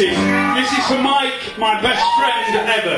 This is for Mike, my best friend ever.